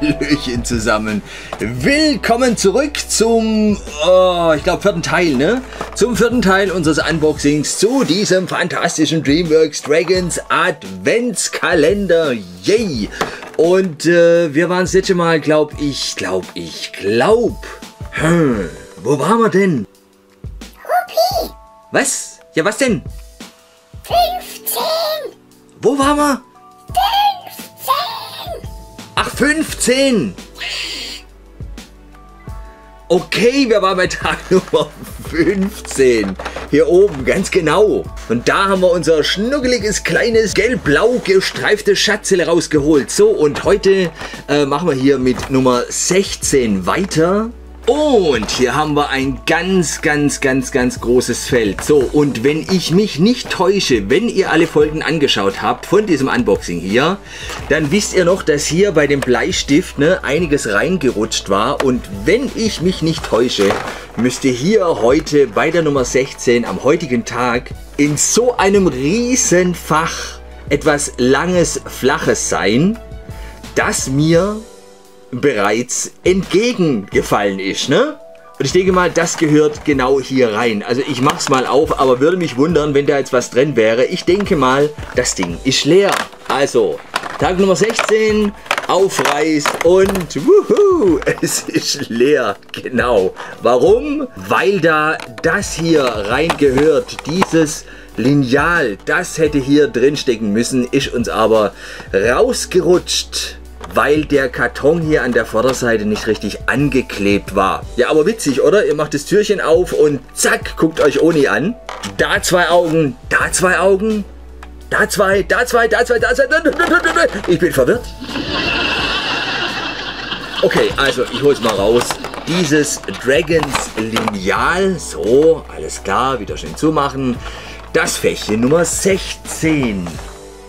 Hallöchen zusammen. Willkommen zurück zum, oh, ich glaube, vierten Teil, ne? Zum vierten Teil unseres Unboxings zu diesem fantastischen DreamWorks Dragons Adventskalender. Yay! Und äh, wir waren das letzte Mal, glaub ich, glaub ich, glaub. Hm, wo waren wir denn? Hupi, Was? Ja, was denn? 15, Wo waren wir? 15. Ach, 15! Okay, wir waren bei Tag Nummer 15. Hier oben, ganz genau. Und da haben wir unser schnuckeliges, kleines, gelb-blau gestreiftes Schatzele rausgeholt. So, und heute äh, machen wir hier mit Nummer 16 weiter. Und hier haben wir ein ganz, ganz, ganz, ganz großes Feld. So, und wenn ich mich nicht täusche, wenn ihr alle Folgen angeschaut habt von diesem Unboxing hier, dann wisst ihr noch, dass hier bei dem Bleistift ne, einiges reingerutscht war. Und wenn ich mich nicht täusche, müsste hier heute bei der Nummer 16 am heutigen Tag in so einem riesen Fach etwas langes, flaches sein, das mir bereits entgegengefallen ist, ne? Und ich denke mal, das gehört genau hier rein. Also ich mach's mal auf, aber würde mich wundern, wenn da jetzt was drin wäre. Ich denke mal, das Ding ist leer. Also, Tag Nummer 16, aufreißt und wuhu, es ist leer. Genau. Warum? Weil da das hier reingehört, dieses Lineal, das hätte hier drin stecken müssen, ist uns aber rausgerutscht weil der Karton hier an der Vorderseite nicht richtig angeklebt war. Ja, aber witzig, oder? Ihr macht das Türchen auf und zack, guckt euch Oni an. Da zwei Augen, da zwei Augen, da zwei, da zwei, da zwei, da zwei. Ich bin verwirrt. Okay, also ich hol's mal raus. Dieses Dragons Lineal, so, alles klar, wieder schön zumachen. Das Fächchen Nummer 16.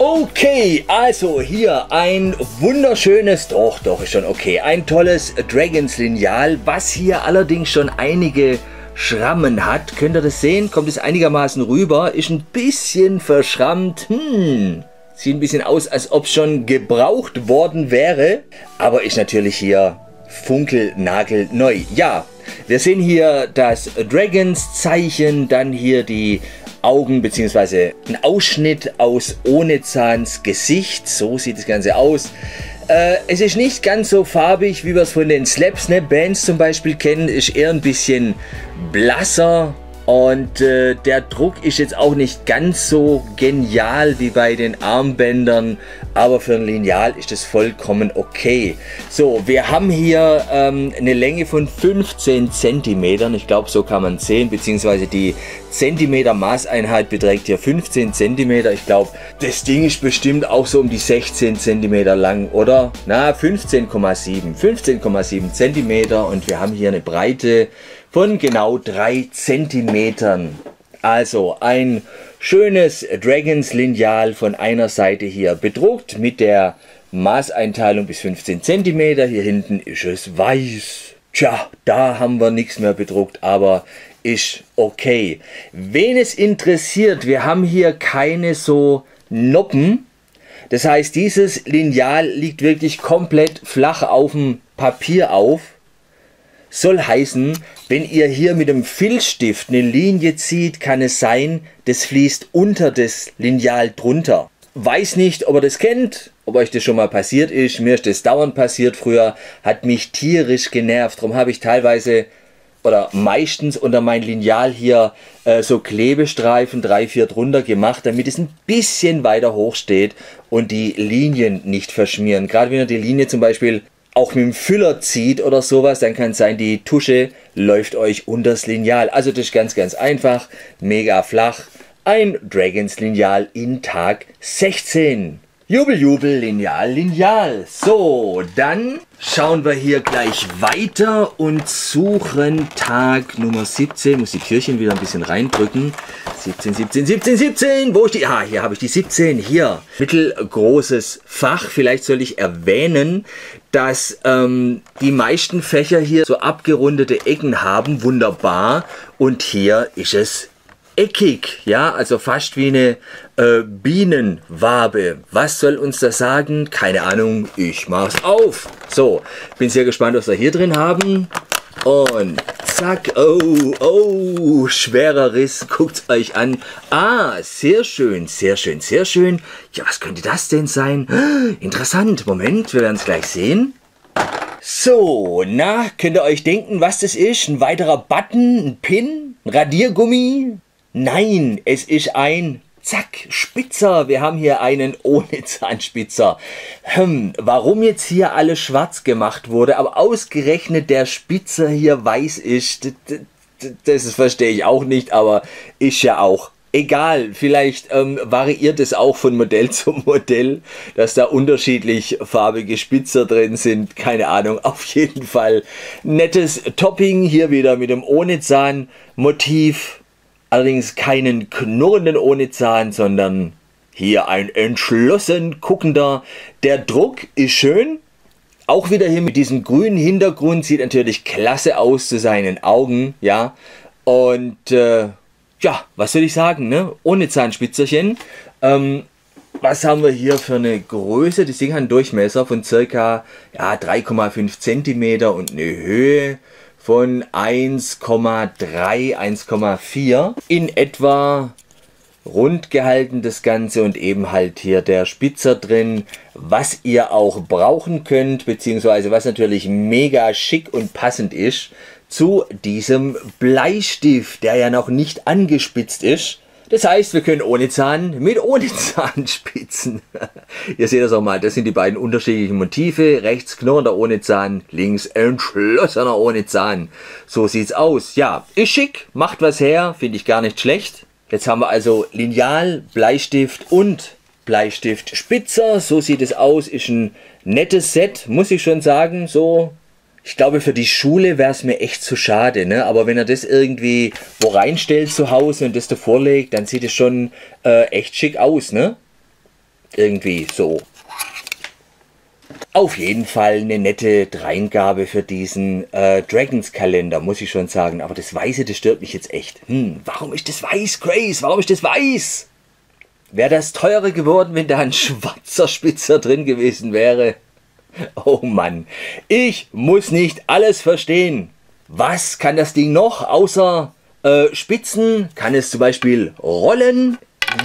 Okay, also hier ein wunderschönes, doch, doch, ist schon okay, ein tolles Dragons Lineal, was hier allerdings schon einige Schrammen hat. Könnt ihr das sehen? Kommt es einigermaßen rüber, ist ein bisschen verschrammt. Hm, sieht ein bisschen aus, als ob es schon gebraucht worden wäre, aber ist natürlich hier funkelnagelneu. Ja, wir sehen hier das Dragons-Zeichen, dann hier die Augen bzw. ein Ausschnitt aus ohne Zahns Gesicht. So sieht das Ganze aus. Äh, es ist nicht ganz so farbig, wie wir es von den Slaps, ne, Bands zum Beispiel kennen. Ist eher ein bisschen blasser. Und äh, der Druck ist jetzt auch nicht ganz so genial wie bei den Armbändern, aber für ein Lineal ist das vollkommen okay. So, wir haben hier ähm, eine Länge von 15 cm, ich glaube so kann man sehen, beziehungsweise die Zentimeter Maßeinheit beträgt hier 15 cm. Ich glaube, das Ding ist bestimmt auch so um die 16 cm lang, oder? Na, 15,7. 15,7 cm und wir haben hier eine Breite von genau 3 cm. Also ein schönes Dragons Lineal von einer Seite hier bedruckt mit der Maßeinteilung bis 15 cm. Hier hinten ist es weiß. Tja, da haben wir nichts mehr bedruckt, aber ist okay. Wen es interessiert, wir haben hier keine so Noppen. Das heißt, dieses Lineal liegt wirklich komplett flach auf dem Papier auf. Soll heißen, wenn ihr hier mit dem Filzstift eine Linie zieht, kann es sein, das fließt unter das Lineal drunter. Weiß nicht, ob ihr das kennt, ob euch das schon mal passiert ist. Mir ist das dauernd passiert früher, hat mich tierisch genervt. Darum habe ich teilweise oder meistens unter mein Lineal hier äh, so Klebestreifen drei vier drunter gemacht, damit es ein bisschen weiter hoch steht und die Linien nicht verschmieren. Gerade wenn ihr die Linie zum Beispiel auch mit dem Füller zieht oder sowas, dann kann es sein, die Tusche läuft euch unters Lineal. Also das ist ganz, ganz einfach, mega flach. Ein Dragons Lineal in Tag 16. Jubel, Jubel, Lineal, Lineal. So, dann schauen wir hier gleich weiter und suchen Tag Nummer 17. Muss die Türchen wieder ein bisschen reindrücken. 17, 17, 17, 17. Wo ist die? Ah, hier habe ich die 17. Hier. Mittelgroßes Fach. Vielleicht soll ich erwähnen, dass ähm, die meisten Fächer hier so abgerundete Ecken haben. Wunderbar. Und hier ist es eckig, ja, also fast wie eine äh, Bienenwabe. Was soll uns das sagen? Keine Ahnung, ich mach's auf. So, bin sehr gespannt, was wir hier drin haben. Und zack, oh, oh, schwerer Riss, guckt's euch an. Ah, sehr schön, sehr schön, sehr schön. Ja, was könnte das denn sein? Interessant, Moment, wir werden es gleich sehen. So, na, könnt ihr euch denken, was das ist? Ein weiterer Button, ein Pin, ein Radiergummi? Nein, es ist ein Zack, Spitzer. Wir haben hier einen ohne Zahnspitzer. Hm, warum jetzt hier alles schwarz gemacht wurde, aber ausgerechnet der Spitzer hier weiß ist, das verstehe ich auch nicht, aber ist ja auch egal. Vielleicht ähm, variiert es auch von Modell zu Modell, dass da unterschiedlich farbige Spitzer drin sind. Keine Ahnung. Auf jeden Fall nettes Topping hier wieder mit dem ohne Zahn Motiv Allerdings keinen knurrenden ohne Zahn, sondern hier ein entschlossen guckender. Der Druck ist schön. Auch wieder hier mit diesem grünen Hintergrund sieht natürlich klasse aus zu seinen Augen, ja. Und äh, ja, was soll ich sagen, ne? Ohne Zahnspitzerchen. Ähm, was haben wir hier für eine Größe? Das Ding hat einen Durchmesser von circa ja, 3,5 cm und eine Höhe von 1,3, 1,4 in etwa rund gehalten das Ganze und eben halt hier der Spitzer drin, was ihr auch brauchen könnt, beziehungsweise was natürlich mega schick und passend ist zu diesem Bleistift, der ja noch nicht angespitzt ist. Das heißt, wir können ohne Zahn mit ohne Zahn spitzen. Ihr seht das auch mal, das sind die beiden unterschiedlichen Motive. Rechts knurrender ohne Zahn, links entschlossener ohne Zahn. So sieht's aus. Ja, ist schick, macht was her, finde ich gar nicht schlecht. Jetzt haben wir also Lineal, Bleistift und Bleistift Spitzer. So sieht es aus, ist ein nettes Set, muss ich schon sagen. So ich glaube, für die Schule wäre es mir echt zu schade, ne? Aber wenn er das irgendwie wo reinstellt zu Hause und das da vorlegt, dann sieht es schon äh, echt schick aus, ne? Irgendwie so. Auf jeden Fall eine nette Dreingabe für diesen äh, Dragons Kalender, muss ich schon sagen. Aber das Weiße, das stört mich jetzt echt. Hm, warum ist das weiß, Grace? Warum ist das weiß? Wäre das teurer geworden, wenn da ein schwarzer Spitzer drin gewesen wäre? Oh Mann, ich muss nicht alles verstehen. Was kann das Ding noch außer äh, Spitzen? Kann es zum Beispiel rollen?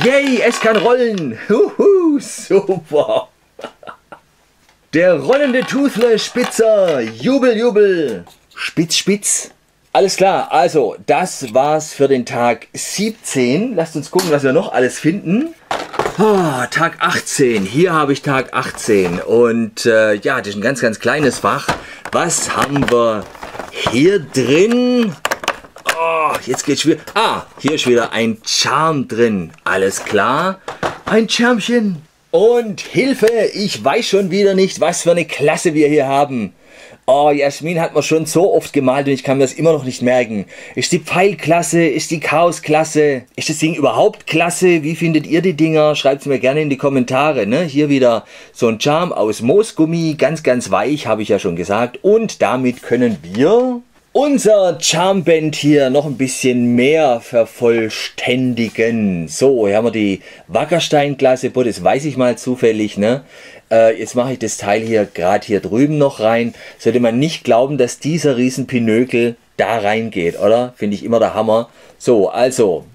Yay, es kann rollen. Huhu, super. Der rollende Toothless Spitzer. Jubel, jubel. Spitz, spitz. Alles klar, also das war's für den Tag 17. Lasst uns gucken, was wir noch alles finden. Oh, Tag 18. Hier habe ich Tag 18. Und äh, ja, das ist ein ganz, ganz kleines Fach. Was haben wir hier drin? Oh, jetzt geht's wieder. Ah, hier ist wieder ein Charm drin. Alles klar. Ein Charmchen. Und Hilfe, ich weiß schon wieder nicht, was für eine Klasse wir hier haben. Oh, Jasmin hat man schon so oft gemalt und ich kann mir das immer noch nicht merken. Ist die Pfeilklasse? Ist die Chaosklasse? Ist das Ding überhaupt klasse? Wie findet ihr die Dinger? Schreibt es mir gerne in die Kommentare. Ne? Hier wieder so ein Charm aus Moosgummi. Ganz, ganz weich, habe ich ja schon gesagt. Und damit können wir unser Charmband hier noch ein bisschen mehr vervollständigen. So, hier haben wir die Wackerstein-Klasse. Das weiß ich mal zufällig. Ne? Äh, jetzt mache ich das Teil hier gerade hier drüben noch rein. Sollte man nicht glauben, dass dieser riesen Pinökel da reingeht, oder? Finde ich immer der Hammer. So, also,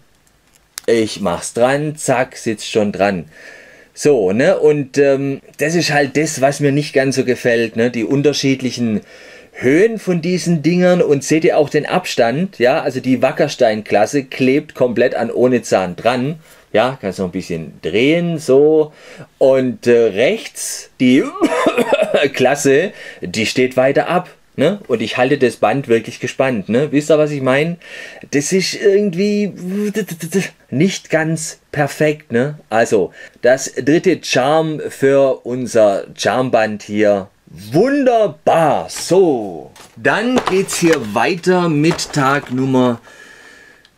ich mach's dran, zack, sitzt schon dran. So, ne, und ähm, das ist halt das, was mir nicht ganz so gefällt, ne, die unterschiedlichen Höhen von diesen Dingern und seht ihr auch den Abstand, ja, also die Wackerstein-Klasse klebt komplett an ohne Zahn dran ja, kannst noch ein bisschen drehen, so. Und äh, rechts, die Klasse, die steht weiter ab. Ne? Und ich halte das Band wirklich gespannt. Ne? Wisst ihr, was ich meine? Das ist irgendwie nicht ganz perfekt. Ne? Also, das dritte Charm für unser Charmband hier. Wunderbar. So, dann geht's hier weiter mit Tag Nummer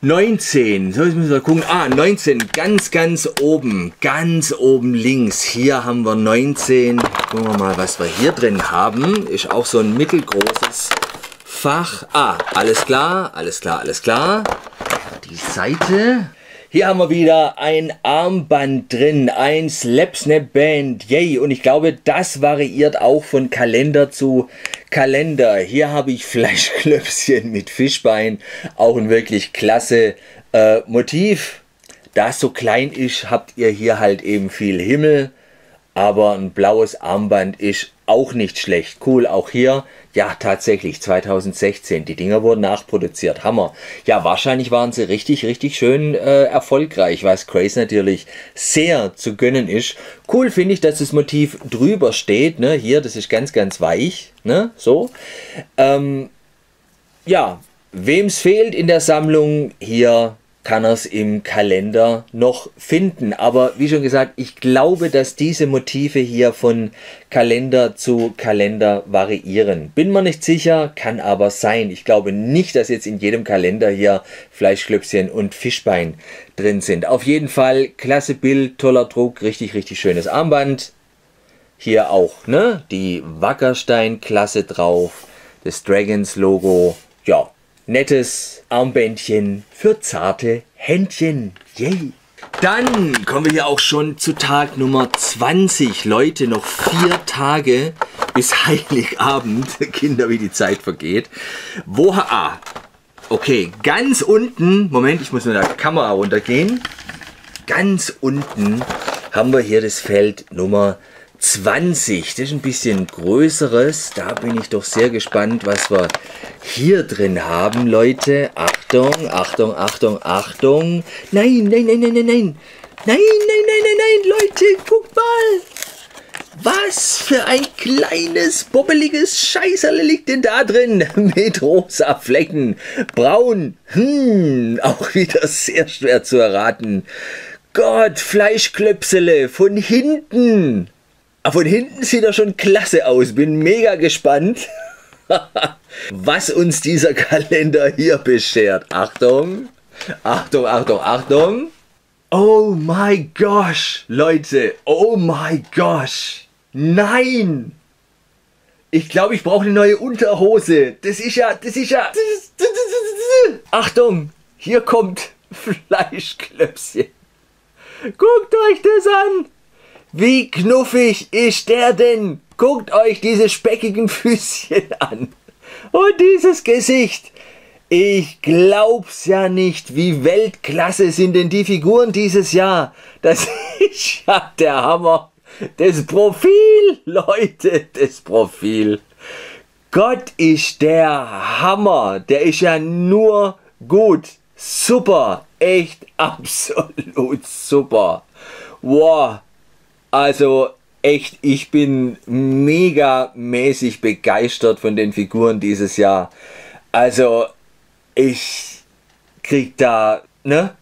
19, so jetzt müssen wir gucken. Ah, 19, ganz, ganz oben, ganz oben links. Hier haben wir 19. Gucken wir mal, was wir hier drin haben. Ist auch so ein mittelgroßes Fach. Ah, alles klar, alles klar, alles klar. Die Seite. Hier haben wir wieder ein Armband drin, ein Slapsnap Band, yay. Und ich glaube, das variiert auch von Kalender zu Kalender. Hier habe ich Fleischklöpschen mit Fischbein, auch ein wirklich klasse äh, Motiv. Da es so klein ist, habt ihr hier halt eben viel Himmel, aber ein blaues Armband ist auch nicht schlecht. Cool, auch hier, ja tatsächlich 2016, die Dinger wurden nachproduziert, Hammer. Ja, wahrscheinlich waren sie richtig, richtig schön äh, erfolgreich, was Craze natürlich sehr zu gönnen ist. Cool finde ich, dass das Motiv drüber steht, ne, hier, das ist ganz, ganz weich, ne, so. Ähm, ja, wem es fehlt in der Sammlung, hier kann er es im Kalender noch finden. Aber wie schon gesagt, ich glaube, dass diese Motive hier von Kalender zu Kalender variieren. Bin mir nicht sicher, kann aber sein. Ich glaube nicht, dass jetzt in jedem Kalender hier Fleischklöpschen und Fischbein drin sind. Auf jeden Fall, klasse Bild, toller Druck, richtig, richtig schönes Armband. Hier auch ne, die Wackerstein-Klasse drauf, das Dragons-Logo. Ja, nettes Armbändchen für zarte Händchen. Yay! Dann kommen wir hier auch schon zu Tag Nummer 20. Leute, noch vier Tage bis Heiligabend. Kinder, wie die Zeit vergeht. Wo, ah, okay, ganz unten, Moment, ich muss mit der Kamera runtergehen. Ganz unten haben wir hier das Feld Nummer 20. 20. Das ist ein bisschen größeres. Da bin ich doch sehr gespannt, was wir hier drin haben, Leute. Achtung, Achtung, Achtung, Achtung. Nein, nein, nein, nein, nein, nein. Nein, nein, nein, nein, nein, Leute, guck mal. Was für ein kleines, bobbeliges Scheißerle liegt denn da drin? Mit rosa Flecken. Braun. Hm, auch wieder sehr schwer zu erraten. Gott, Fleischklöpsele von hinten. Von hinten sieht er schon klasse aus. Bin mega gespannt, was uns dieser Kalender hier beschert. Achtung, Achtung, Achtung, Achtung. Oh my gosh, Leute. Oh my gosh. Nein. Ich glaube, ich brauche eine neue Unterhose. Das ist ja, das ist ja... Achtung, hier kommt Fleischklöpschen. Guckt euch das an. Wie knuffig ist der denn? Guckt euch diese speckigen Füßchen an. Und dieses Gesicht. Ich glaub's ja nicht. Wie Weltklasse sind denn die Figuren dieses Jahr? Das ist ja der Hammer. Das Profil, Leute, das Profil. Gott ist der Hammer. Der ist ja nur gut. Super. Echt absolut super. Wow. Also echt, ich bin mega mäßig begeistert von den Figuren dieses Jahr. Also ich krieg da, ne?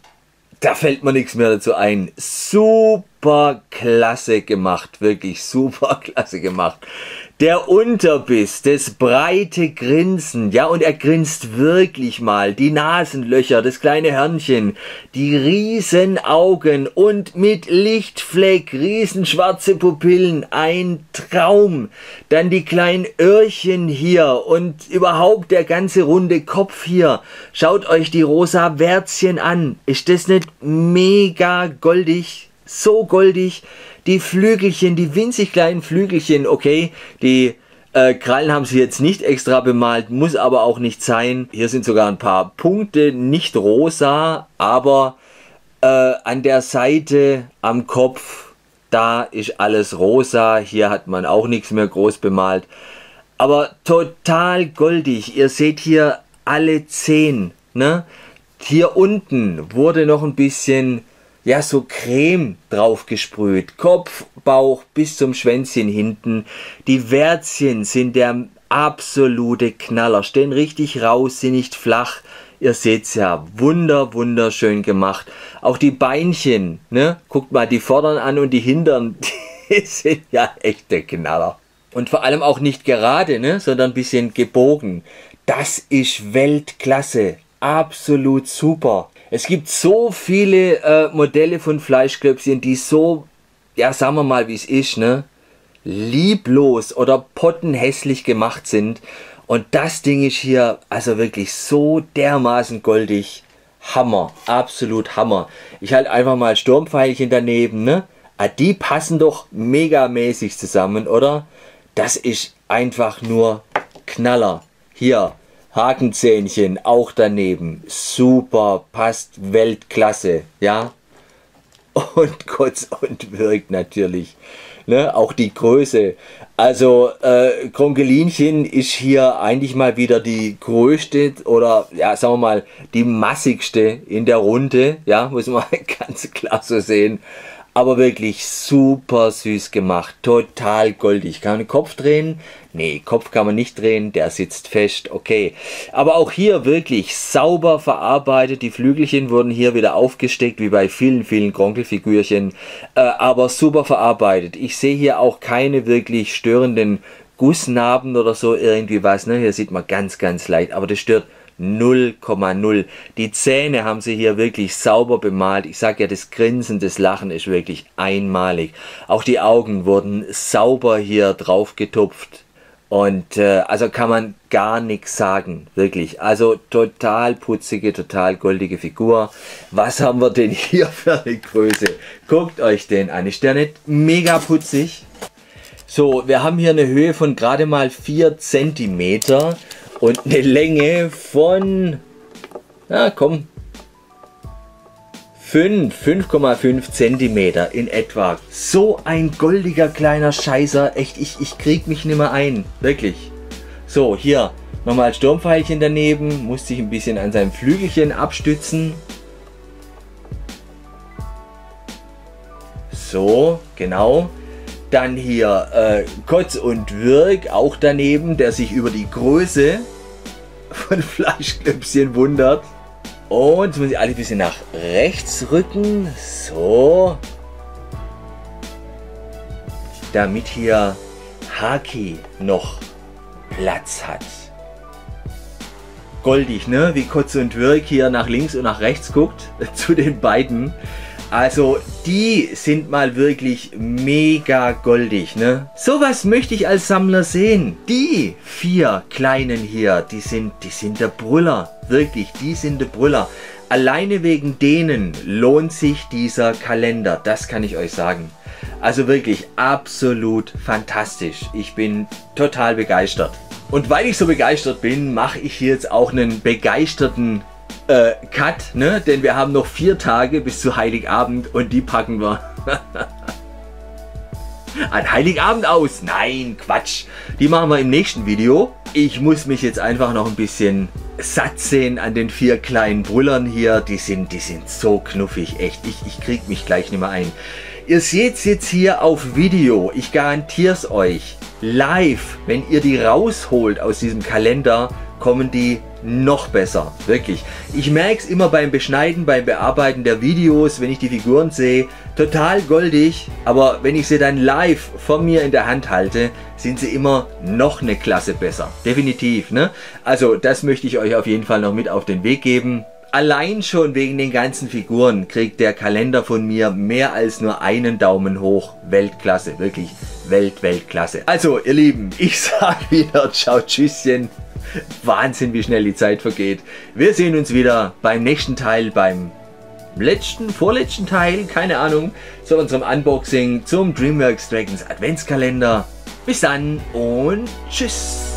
Da fällt mir nichts mehr dazu ein. Super klasse gemacht, wirklich super klasse gemacht. Der Unterbiss, das breite Grinsen, ja, und er grinst wirklich mal. Die Nasenlöcher, das kleine Hörnchen, die riesen Augen und mit Lichtfleck, riesenschwarze Pupillen, ein Traum. Dann die kleinen Öhrchen hier und überhaupt der ganze runde Kopf hier. Schaut euch die rosa Wärzchen an. Ist das nicht mega goldig? So goldig die Flügelchen, die winzig kleinen Flügelchen, okay, die äh, Krallen haben sie jetzt nicht extra bemalt, muss aber auch nicht sein. Hier sind sogar ein paar Punkte, nicht rosa, aber äh, an der Seite am Kopf, da ist alles rosa. Hier hat man auch nichts mehr groß bemalt. Aber total goldig. Ihr seht hier alle zehn. Ne? Hier unten wurde noch ein bisschen ja, so Creme drauf gesprüht. Kopf, Bauch bis zum Schwänzchen hinten. Die Wärzchen sind der absolute Knaller. Stehen richtig raus, sind nicht flach. Ihr seht's ja, wunder, wunderschön gemacht. Auch die Beinchen, ne? Guckt mal die Vordern an und die Hintern, die sind ja echte Knaller. Und vor allem auch nicht gerade, ne? Sondern ein bisschen gebogen. Das ist Weltklasse. Absolut super. Es gibt so viele äh, Modelle von Fleischklöpschen, die so, ja, sagen wir mal, wie es ist, ne? Lieblos oder pottenhässlich gemacht sind. Und das Ding ist hier also wirklich so dermaßen goldig. Hammer, absolut Hammer. Ich halte einfach mal Sturmpfeilchen daneben, ne? Ah, die passen doch megamäßig zusammen, oder? Das ist einfach nur Knaller. Hier, Hakenzähnchen auch daneben. Super, passt Weltklasse, ja? Und Kotz und wirkt natürlich. Ne? Auch die Größe. Also äh, Kronkelinchen ist hier eigentlich mal wieder die größte oder ja, sagen wir mal, die massigste in der Runde. Ja, muss man ganz klar so sehen aber wirklich super süß gemacht, total goldig. Kann man den Kopf drehen? Nee, Kopf kann man nicht drehen, der sitzt fest, okay. Aber auch hier wirklich sauber verarbeitet, die Flügelchen wurden hier wieder aufgesteckt, wie bei vielen, vielen Kronkelfigürchen, äh, aber super verarbeitet. Ich sehe hier auch keine wirklich störenden Gussnarben oder so irgendwie was, ne? hier sieht man ganz, ganz leicht, aber das stört 0,0. Die Zähne haben sie hier wirklich sauber bemalt. Ich sage ja, das Grinsen, das Lachen ist wirklich einmalig. Auch die Augen wurden sauber hier drauf getupft. Und äh, also kann man gar nichts sagen, wirklich. Also total putzige, total goldige Figur. Was haben wir denn hier für eine Größe? Guckt euch den an. Ist der nicht mega putzig? So, wir haben hier eine Höhe von gerade mal 4 cm und eine Länge von, na komm, 5, 5,5 cm in etwa. So ein goldiger kleiner Scheißer. Echt, ich, ich krieg mich nicht mehr ein. Wirklich. So, hier nochmal Sturmpfeilchen daneben. Muss sich ein bisschen an seinem Flügelchen abstützen. So, genau. Dann hier äh, Kotz und Wirk auch daneben, der sich über die Größe von Fleischklöpschen wundert. Und jetzt muss ich alle ein bisschen nach rechts rücken. So. Damit hier Haki noch Platz hat. Goldig, ne? Wie Kotze und Wirk hier nach links und nach rechts guckt zu den beiden. Also die sind mal wirklich mega goldig, ne? Sowas möchte ich als Sammler sehen. Die vier kleinen hier, die sind, die sind der Brüller. Wirklich, die sind der Brüller. Alleine wegen denen lohnt sich dieser Kalender. Das kann ich euch sagen. Also wirklich absolut fantastisch. Ich bin total begeistert. Und weil ich so begeistert bin, mache ich hier jetzt auch einen begeisterten äh, Cut, ne? Denn wir haben noch vier Tage bis zu Heiligabend und die packen wir an Heiligabend aus. Nein, Quatsch. Die machen wir im nächsten Video. Ich muss mich jetzt einfach noch ein bisschen satt sehen an den vier kleinen Brüllern hier. Die sind, die sind so knuffig, echt. Ich, ich krieg mich gleich nicht mehr ein. Ihr seht es jetzt hier auf Video. Ich garantiere es euch. Live, wenn ihr die rausholt aus diesem Kalender, kommen die noch besser. Wirklich. Ich merke es immer beim Beschneiden, beim Bearbeiten der Videos, wenn ich die Figuren sehe. Total goldig, aber wenn ich sie dann live von mir in der Hand halte, sind sie immer noch eine Klasse besser. Definitiv. Ne? Also das möchte ich euch auf jeden Fall noch mit auf den Weg geben. Allein schon wegen den ganzen Figuren kriegt der Kalender von mir mehr als nur einen Daumen hoch. Weltklasse, wirklich Welt, Weltklasse. Also ihr Lieben, ich sage wieder ciao, tschüsschen. Wahnsinn, wie schnell die Zeit vergeht. Wir sehen uns wieder beim nächsten Teil, beim letzten, vorletzten Teil, keine Ahnung, zu unserem Unboxing zum DreamWorks Dragons Adventskalender. Bis dann und tschüss.